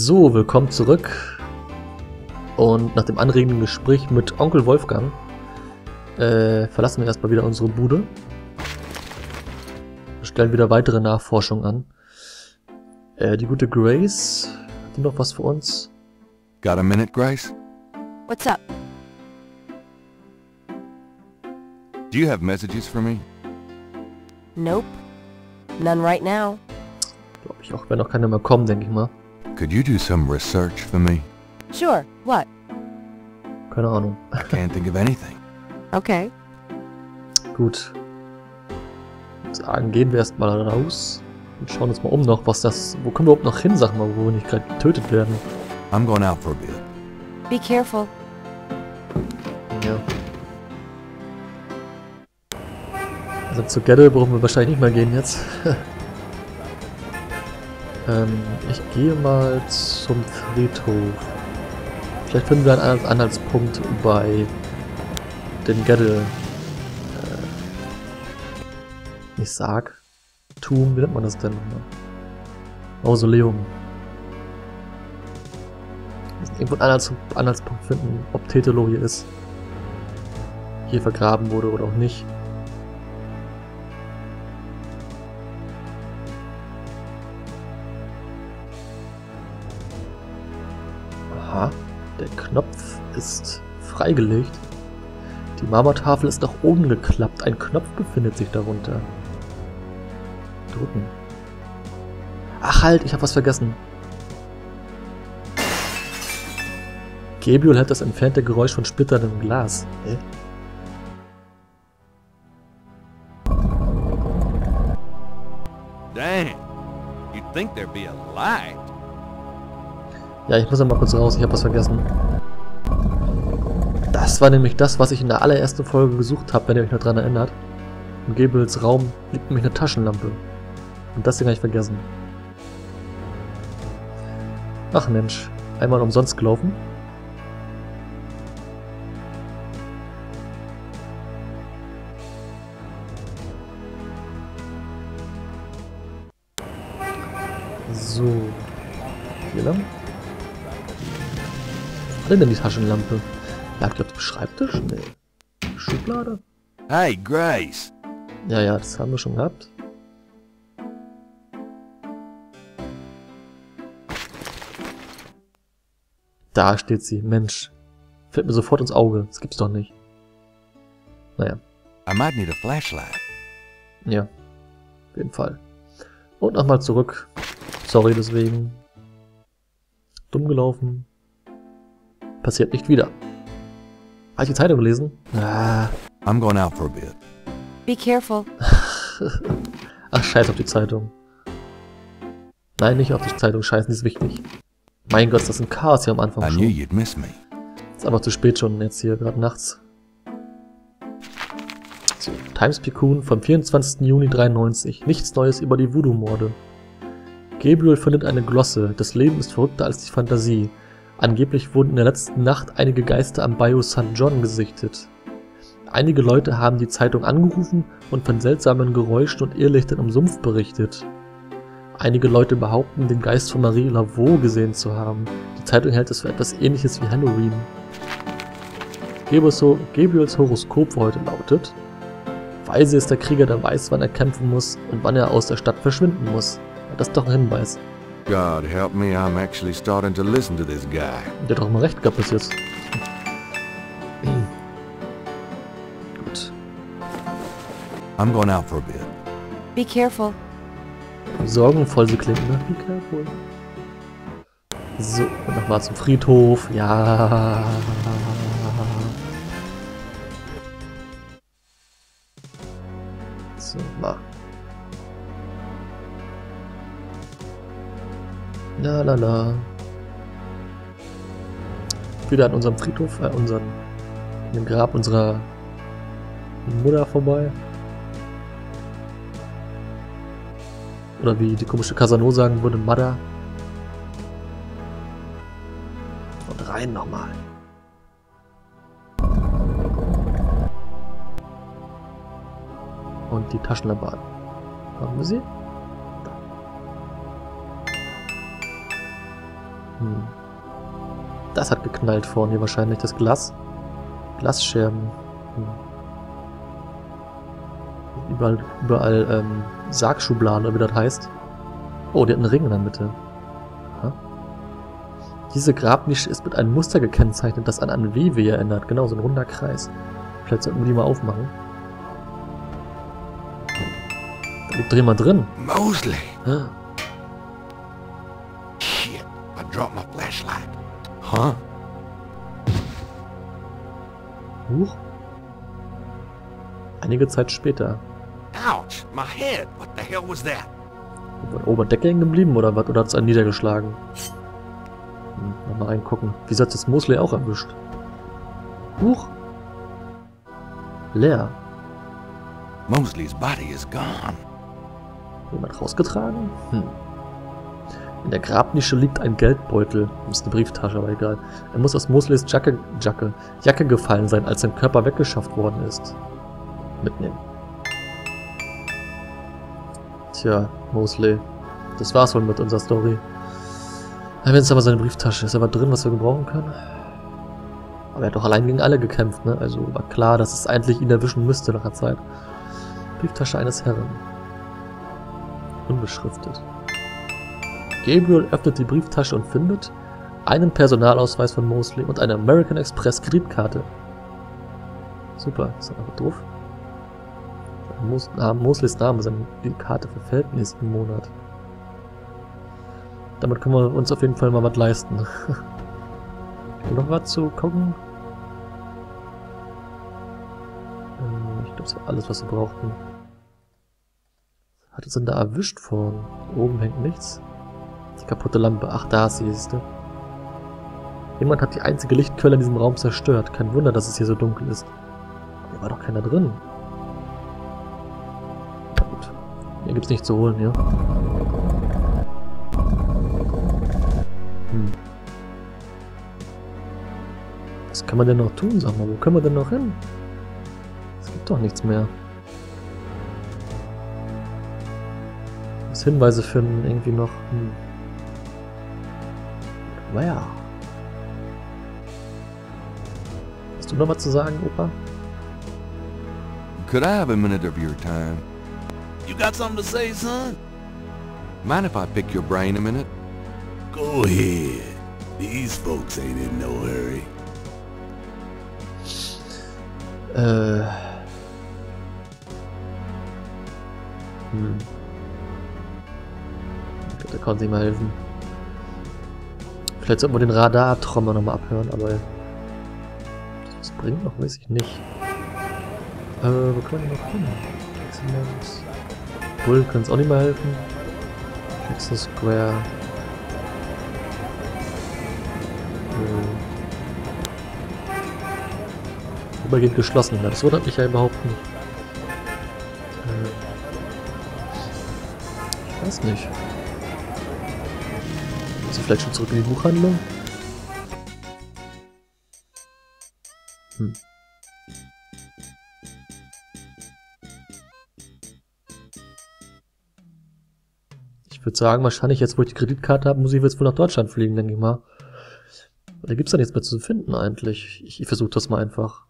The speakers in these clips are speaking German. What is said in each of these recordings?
So, willkommen zurück. Und nach dem anregenden Gespräch mit Onkel Wolfgang äh, verlassen wir erstmal wieder unsere Bude. Wir stellen wieder weitere Nachforschungen an. Äh, die gute Grace, hat die noch was für uns? Got a minute, Grace? What's up? Do you have messages for me? Nope. None right now. Glaube ich auch, wenn noch keiner mehr kommen, denke ich mal. Could you do some research for me? Sure. What? Keine Ahnung. I can't think of anything. Okay. Gut. Sagen, gehen wir erstmal raus und schauen uns mal um noch, was das. Wo können wir überhaupt noch hin, sag mal, wo wir nicht gerade getötet werden? I'm going out for a bit. Be careful. Ja. Also zu Ghetto brauchen wir wahrscheinlich nicht mehr gehen jetzt. ähm, ich gehe mal zum Friedhof. Vielleicht finden wir einen Anhaltspunkt bei den Ghetto. Äh, ich sag. Tum, wie nennt man das denn nochmal? Mausoleum. Irgendwo einen Anhalts Anhaltspunkt finden, ob Tetelo hier ist. Hier vergraben wurde oder auch nicht. Knopf ist freigelegt. Die Marmortafel ist nach oben geklappt. Ein Knopf befindet sich darunter. Drücken. Ach halt, ich habe was vergessen. Gabriel hört das entfernte Geräusch von splitterndem Glas. Hä? Damn. You'd think there'd be a light. Ja, ich muss ja mal kurz raus, ich habe was vergessen. Das war nämlich das, was ich in der allerersten Folge gesucht habe, wenn ihr euch noch dran erinnert. Im Gabriels Raum liegt nämlich eine Taschenlampe. Und das Ding habe ich vergessen. Ach Mensch, einmal umsonst gelaufen. So. Hier lang. Was war denn die Taschenlampe? Lag die auf dem Schreibtisch? Nee. Schublade? Hey, Grace. Ja, ja, das haben wir schon gehabt. Da steht sie. Mensch. Fällt mir sofort ins Auge. Das gibt's doch nicht. Naja. I might need a flashlight. Ja. Auf jeden Fall. Und nochmal zurück. Sorry deswegen. Dumm gelaufen. Passiert nicht wieder. Habe ich die Zeitung gelesen? Ah. I'm going out for a bit. Be careful. Ach, scheiß auf die Zeitung. Nein, nicht auf die Zeitung scheißen, die ist wichtig. Mein Gott, das ist ein Chaos hier am Anfang I knew schon. you'd miss me. Ist aber zu spät schon, jetzt hier gerade nachts. So, Times Picun vom 24. Juni 93. Nichts Neues über die Voodoo-Morde. Gabriel findet eine Glosse. Das Leben ist verrückter als die Fantasie. Angeblich wurden in der letzten Nacht einige Geister am Bayou St. John gesichtet. Einige Leute haben die Zeitung angerufen und von seltsamen Geräuschen und Irrlichtern im Sumpf berichtet. Einige Leute behaupten, den Geist von Marie Laveau gesehen zu haben. Die Zeitung hält es für etwas ähnliches wie Halloween. Gabriels Ho- Gabriels Horoskop für heute lautet, Weise ist der Krieger, der weiß, wann er kämpfen muss und wann er aus der Stadt verschwinden muss. Das ist doch ein Hinweis. God help me, I'm actually starting to listen to this guy. Der hat doch mal recht gehabt bis jetzt. Gut. I'm going out for a bit. Be careful. Sorgenvoll sie klingen, ne? Be careful. So, und nochmal zum Friedhof. Ja. La la la. Wieder an unserem Friedhof, äh, unseren, an dem Grab unserer Mutter vorbei. Oder wie die komische Casano sagen würde, Mother. Und rein nochmal. Und die Taschenlampe an. Haben wir sie? Hm. Das hat geknallt vorne hier wahrscheinlich, das Glas. Glasscherben. Hm. Überall, überall ähm, Sargschubladen, oder wie das heißt. Oh, die hat einen Ring in der Mitte. Aha. Diese Grabnische ist mit einem Muster gekennzeichnet, das an eine Wewe erinnert. Genau, so ein runder Kreis. Vielleicht sollten wir die mal aufmachen. Da liegt doch jemand drin. Mosley! Ah. Huh? Huch. Einige Zeit später. Ouch, my head. What the hell was that? Oberdecke hängen geblieben oder was? Oder hat es einen niedergeschlagen? Hm, mal reingucken. Wieso hat das Mosley auch erwischt? Huch. Leer. Mosley's body is gone. Jemand rausgetragen? Hm. In der Grabnische liegt ein Geldbeutel. Das ist eine Brieftasche, aber egal. Er muss aus Mosleys Jacke, Jacke, Jacke gefallen sein, als sein Körper weggeschafft worden ist. Mitnehmen. Tja, Mosley. Das war's wohl mit unserer Story. Er jetzt aber seine Brieftasche. Ist aber drin, was wir gebrauchen können? Aber er hat doch allein gegen alle gekämpft, ne? Also war klar, dass es eigentlich ihn erwischen müsste nach der Zeit. Brieftasche eines Herren. Unbeschriftet. Gabriel öffnet die Brieftasche und findet einen Personalausweis von Mosley und eine American Express Kreditkarte. Super, ist aber doof. Mos ah, Mosleys Name, seine Karte verfällt nächsten Monat. Damit können wir uns auf jeden Fall mal was leisten. noch was zu gucken? Ähm, Ich glaube, das war alles, was wir brauchten. Hat es denn da erwischt vorn? Oben hängt nichts. Kaputte Lampe. Ach, da ist sie, siehst. Jemand hat die einzige Lichtquelle in diesem Raum zerstört. Kein Wunder, dass es hier so dunkel ist. Hier war doch keiner drin. Na gut. Hier gibt's nichts zu holen, ja. Hm. Was kann man denn noch tun, sag mal? Wo können wir denn noch hin? Es gibt doch nichts mehr. Hinweise finden, irgendwie noch. Hm. Naja. Hast du noch was zu sagen, Opa? Could I have a minute of your time? You got something to say, son? Mind if I pick your brain a minute? Go ahead. These folks ain't in no hurry. Äh. Hm. Der konnte ihm mal helfen. Vielleicht sollten wir den Radar-Trommer nochmal abhören, aber. Das bringt noch, weiß ich nicht. Äh, wo können wir noch hin? Maximums. Bull können es auch nicht mehr helfen. Jackson Square. Äh. Übergehend geschlossen. Das wundert mich ja überhaupt nicht. Äh. Ich weiß nicht. Vielleicht schon zurück in die Buchhandlung? Hm. Ich würde sagen, wahrscheinlich jetzt, wo ich die Kreditkarte habe, muss ich jetzt wohl nach Deutschland fliegen, denke ich mal. Da gibt's da nichts mehr zu finden eigentlich. Ich, ich versuche das mal einfach.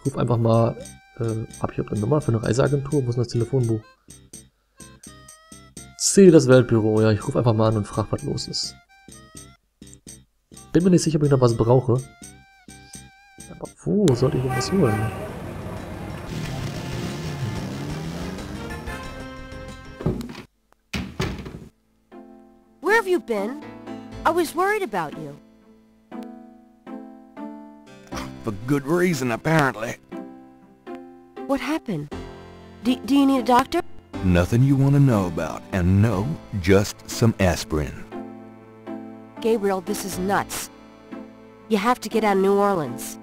Ich rufe einfach mal. Äh, hab ich überhaupt eine Nummer für eine Reiseagentur? Wo ist denn das Telefonbuch? C, das Weltbüro. Ja, ich rufe einfach mal an und frage, was los ist. Bin mir nicht sicher, ob ich noch was brauche. Aber wo sollte ich denn was holen? Where have you been? I was worried about you. For good reason, apparently. What happened? Do, do you need a doctor? Nothing you want to know about. And no, just some aspirin. Gabriel, this is nuts. You have to get out of New Orleans.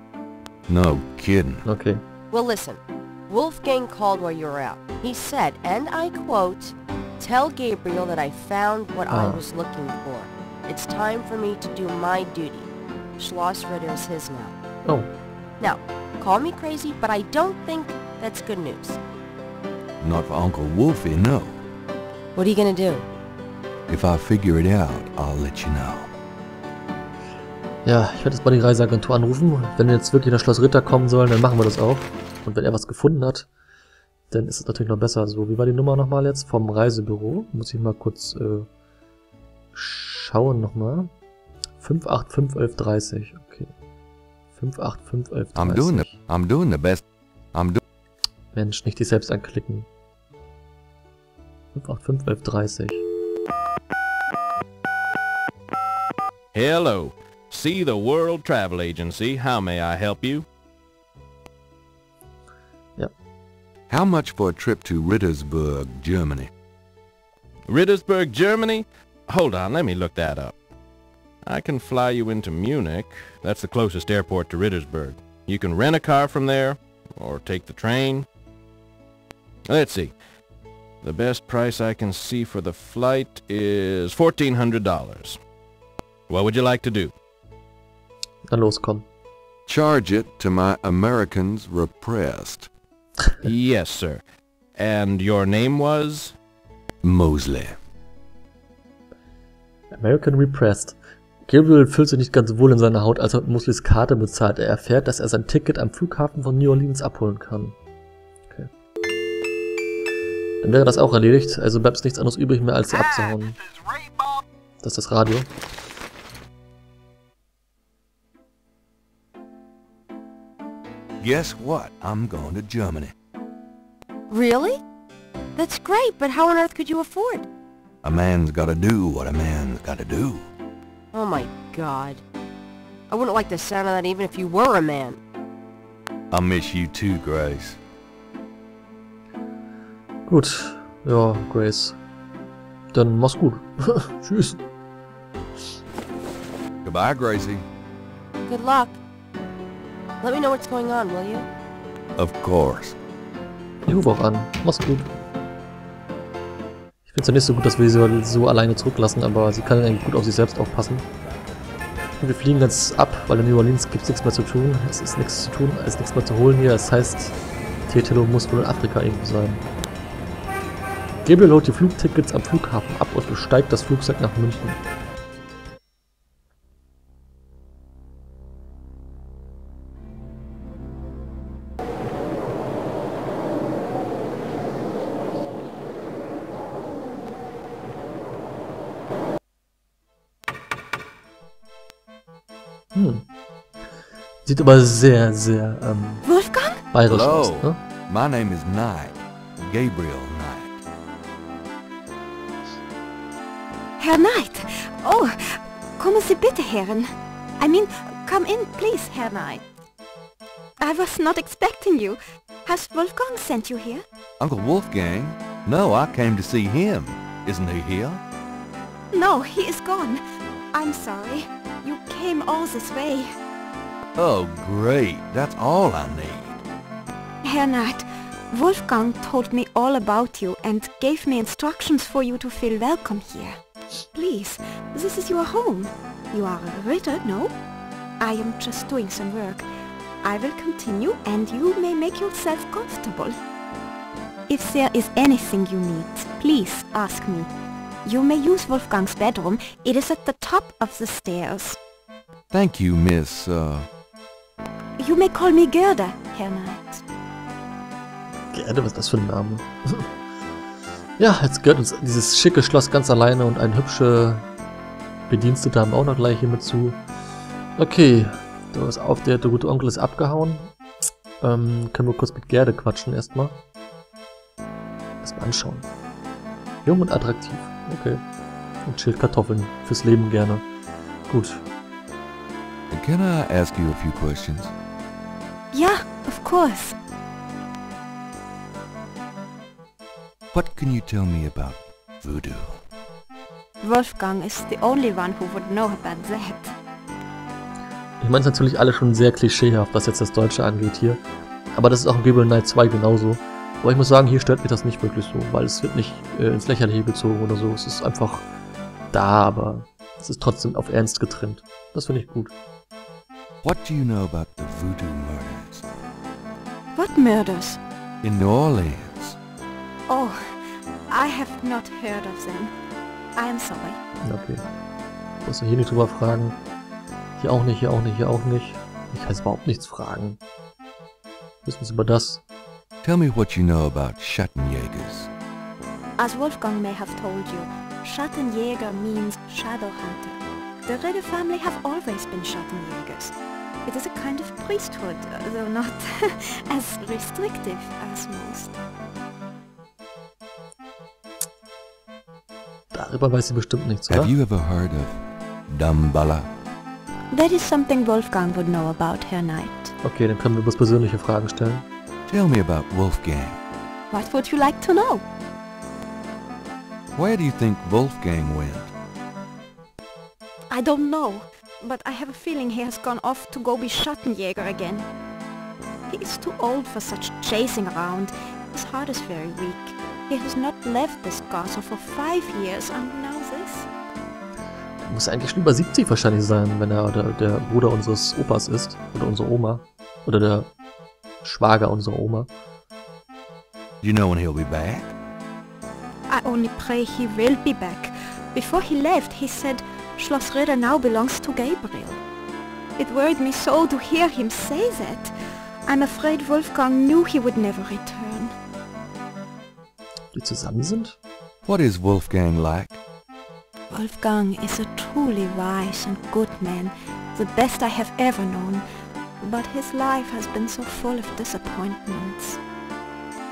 No kidding. Okay. Well, listen. Wolfgang called while you were out. He said, and I quote, Tell Gabriel that I found what I Ah. was looking for. It's time for me to do my duty. Schloss Ritter is his now. Oh, Now, call me crazy, but I don't think that's good news. Not for Uncle Wolfie, no. What are you gonna do? If I figure it out, I'll let you know. Ja, ich werde jetzt mal die Reiseagentur anrufen. Wenn wir jetzt wirklich nach Schloss Ritter kommen sollen, dann machen wir das auch. Und wenn er was gefunden hat, dann ist es natürlich noch besser. So, wie war die Nummer nochmal jetzt? Vom Reisebüro. Muss ich mal kurz äh, schauen nochmal. 5851130. Okay. 5851130. I'm doing the I'm doing the best. I'm do Mensch, nicht dich selbst anklicken. 5851130. Hello. See the World Travel Agency. How may I help you? Yep. How much for a trip to Rittersburg, Germany? Rittersburg, Germany? Hold on, let me look that up. I can fly you into Munich. That's the closest airport to Rittersburg. You can rent a car from there, or take the train. Let's see. The best price I can see for the flight is $1,400. What would you like to do? Dann los, komm. Charge it to my Americans repressed. yes, sir. And your name was? Mosley. American Repressed. Gabriel fühlt sich nicht ganz wohl in seiner Haut, als er mit Muslis Karte bezahlt. Er erfährt, dass er sein Ticket am Flughafen von New Orleans abholen kann. Okay. Dann wäre das auch erledigt, also bleibt es nichts anderes übrig mehr, als sie abzuhauen. Das ist das Radio. Guess what? I'm going to Germany. Really? That's great, but how on earth could you afford? A man's gotta do what a man's gotta do. Oh my god. I wouldn't like the sound of that even if you were a man. I miss you too, Grace. Gut. Ja, Grace. Dann mach's gut. Tschüss. Goodbye, Gracie. Good luck. Let me know what's going on, will you? Of course. Ich rufe auch an. Mach's gut. Ich find's ja nicht so gut, dass wir sie so alleine zurücklassen, aber sie kann eigentlich gut auf sich selbst aufpassen. Und wir fliegen jetzt ab, weil in New Orleans gibt's nichts mehr zu tun. Es ist nichts zu tun, es ist nichts mehr zu holen hier. Das heißt, Tietilo muss wohl in Afrika irgendwo sein. Gabriel holt die Flugtickets am Flughafen ab und besteigt das Flugzeug nach München. Hm. Sieht aber sehr, sehr ähm, Wolfgang? bayerisch Hello. aus, ne? My name is Knight. Gabriel Herr Knight. Oh, kommen Sie bitte, Herren. I mean, come in, please, Herr Knight. I was not expecting you. Has Wolfgang sent you here? Uncle Wolfgang? No, I came to see him. Isn't he here? No, he is gone. I'm sorry. You came all this way. Oh, great. That's all I need. Herr Knight, Wolfgang told me all about you and gave me instructions for you to feel welcome here. Please, this is your home. You are a Ritter, no? I am just doing some work. I will continue and you may make yourself comfortable. If there is anything you need, please ask me. You may use Wolfgang's bedroom. It is at the top of the stairs. Thank you, Miss, uh... You may call me Gerda, Herr Knight. Gerne, was ist das für ein Name? ja, jetzt gehört uns dieses schicke Schloss ganz alleine und ein hübsche Bedienstete haben auch noch gleich hier mit zu. Okay, du hast auf, der, der gute Onkel ist abgehauen. Ähm, können wir kurz mit Gerde quatschen erstmal. Erstmal anschauen. Jung und attraktiv. Okay. Und schält Kartoffeln. Fürs Leben gerne. Gut. Can I ask you a few questions? Yeah, of course. What can you tell me about voodoo? Wolfgang is the only one who would know about that. Ich meine es natürlich alle schon sehr klischeehaft, was jetzt das Deutsche angeht hier. Aber das ist auch in Gabriel Knight 2 genauso. Aber ich muss sagen, hier stört mich das nicht wirklich so, weil es wird nicht äh, ins Lächerliche gezogen oder so. Es ist einfach da, aber es ist trotzdem auf Ernst getrimmt. Das finde ich gut. What do you know about the voodoo murders? What murders? In New Orleans. Oh, I have not heard of them. I am sorry. Ja, okay. Muss ja hier nicht drüber fragen. Hier auch nicht, hier auch nicht, hier auch nicht. Ich kann jetzt überhaupt nichts fragen. Wissen Sie über das? Tell me what you know about Schattenjägers. As Wolfgang may have told you, Schattenjäger means shadow hunter. The Ritter family have always been Schattenjägers. It is a kind of priesthood, though not as restrictive as most. Darüber weiß sie bestimmt nichts, oder? Have you ever heard of Damballa? That is something Wolfgang would know about, Herr Knight. Okay, dann können wir bloß persönliche Fragen stellen. Tell me about Wolfgang. What would you like to know? Where do you think Wolfgang went? I don't know, but I have a feeling he has gone off to go be Schattenjäger again. He is too old for such chasing around. His heart is very weak. He has not left this castle for five years and now this. Er muss eigentlich schon über 70 wahrscheinlich sein, wenn er der, der Bruder unseres Opas ist. Oder unsere Oma. Oder der Schwager unserer Oma. You know when he'll be back? I only pray he will be back. Before he left, he said Schloss Ritter now belongs to Gabriel. It worried me so to hear him say that. I'm afraid Wolfgang knew he would never return. Die zusammen sind? What is Wolfgang like? Wolfgang is a truly wise and good man, the best I have ever known. But his life has been so full of disappointments.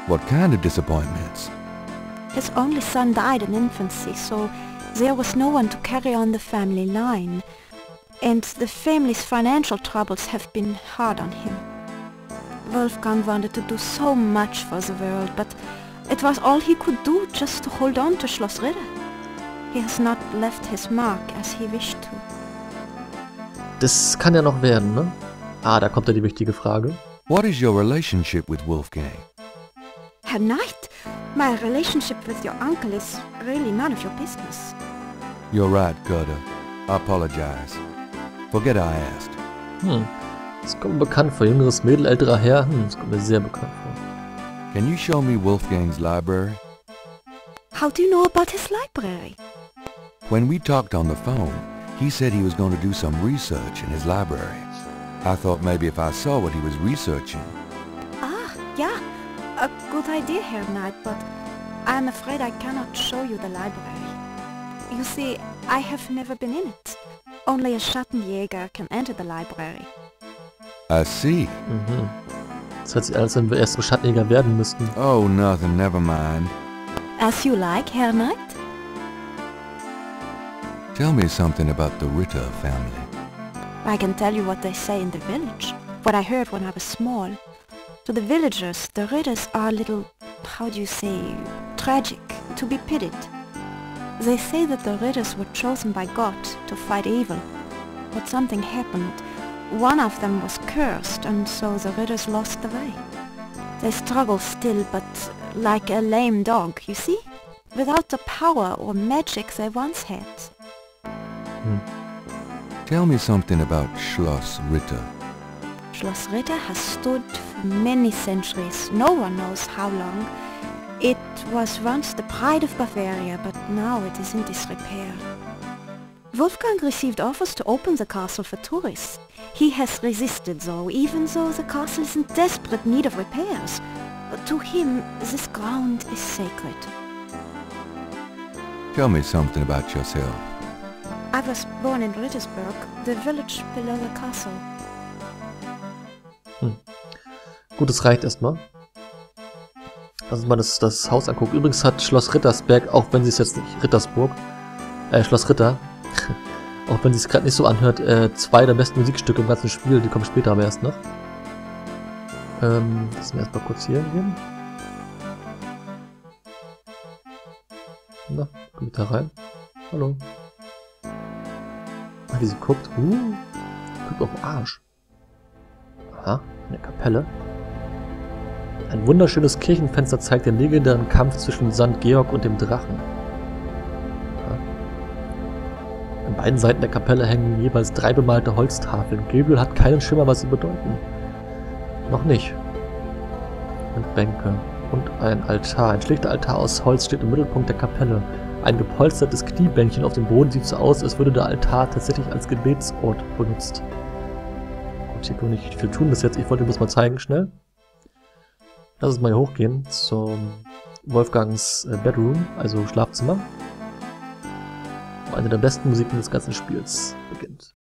What kind of disappointments? His only son died in infancy, so there was no one to carry on the family line. And the family's financial troubles have been hard on him. Wolfgang wanted to do so much for the world, but it was all he could do just to hold on to Schloss Ritter. He has not left his mark as he wished to. Das kann ja noch werden, ne? Ah, da kommt ja die wichtige Frage. What is your relationship with Wolfgang? Herr Knight, my relationship with your uncle is really none of your business. You're right, Gerda. I apologize. Forget I asked. Hm. Das kommt mir bekannt vor. Jüngeres Mädel, älterer Herr. Hm, das kommt mir sehr bekannt vor. Can you show me Wolfgang's library? How do you know about his library? When we talked on the phone, he said he was going to do some research in his library. I thought maybe if I saw what he was researching. Ah, yeah, a good idea, Herr Knight, but I'm afraid I cannot show you the library. You see, I have never been in it. Only a Schattenjäger can enter the library. I see. Mhm. Das hört sich an, als wenn wir erst zum Schattenjäger werden müssten. Oh, nothing, never mind. As you like, Herr Knight. Tell me something about the Ritter family. I can tell you what they say in the village, what I heard when I was small. To the villagers, the Ritters are a little, how do you say, tragic, to be pitied. They say that the Ritters were chosen by God to fight evil, but something happened. One of them was cursed, and so the Ritters lost the way. They struggle still, but like a lame dog, you see? Without the power or magic they once had. Hmm. Tell me something about Schloss Ritter. Schloss Ritter has stood for many centuries, no one knows how long. It was once the pride of Bavaria, but now it is in disrepair. Wolfgang received offers to open the castle for tourists. He has resisted though, even though the castle is in desperate need of repairs. To him, this ground is sacred. Tell me something about yourself. I was born in Rittersburg, the village below the castle. Gut, das reicht erstmal. Lass uns mal das, das Haus angucken. Übrigens hat Schloss Rittersberg, auch wenn sie es jetzt nicht Rittersburg, äh, Schloss Ritter, auch wenn es gerade nicht so anhört, äh, zwei der besten Musikstücke im ganzen Spiel, die kommen später aber erst noch. Ähm, lass mir erstmal kurz hier gehen. Na, komm da rein. Hallo. Ah, wie sie guckt. Uh, guckt auf den Arsch. Aha, eine Kapelle. Ein wunderschönes Kirchenfenster zeigt den legendären Kampf zwischen St. Georg und dem Drachen. Beiden Seiten der Kapelle hängen jeweils drei bemalte Holztafeln. Gabriel hat keinen Schimmer, was sie bedeuten. Noch nicht. Und Bänke. Und ein Altar. Ein schlichter Altar aus Holz steht im Mittelpunkt der Kapelle. Ein gepolstertes Kniebänkchen auf dem Boden sieht so aus, als würde der Altar tatsächlich als Gebetsort benutzt. Gut, hier kann ich nicht viel tun bis jetzt. Ich wollte das mal zeigen schnell. Lass uns mal hier hochgehen zum Wolfgangs äh, Bedroom, also Schlafzimmer. Eine der besten Musiken des ganzen Spiels beginnt.